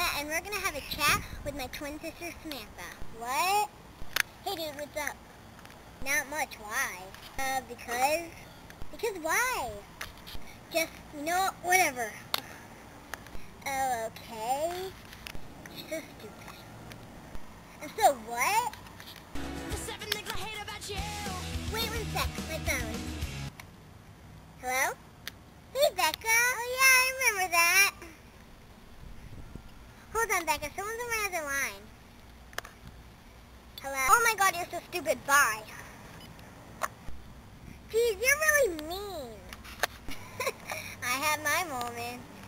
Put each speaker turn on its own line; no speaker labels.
Emma, and we're gonna have a chat with my twin sister Samantha. What? Hey dude, what's up? Not much. Why? Uh, because... Because why? Just, you know, whatever. Oh, okay. You're so stupid. And so what?
The seven things I hate about you.
Wait one sec, my phone. Hello? Hey, Becca. Oh, yeah, I remember that. Hold on, Becca. Someone's on my other line. Hello? Oh my god, you're so stupid. Bye. Geez, you're really mean. I have my moments. Hmm.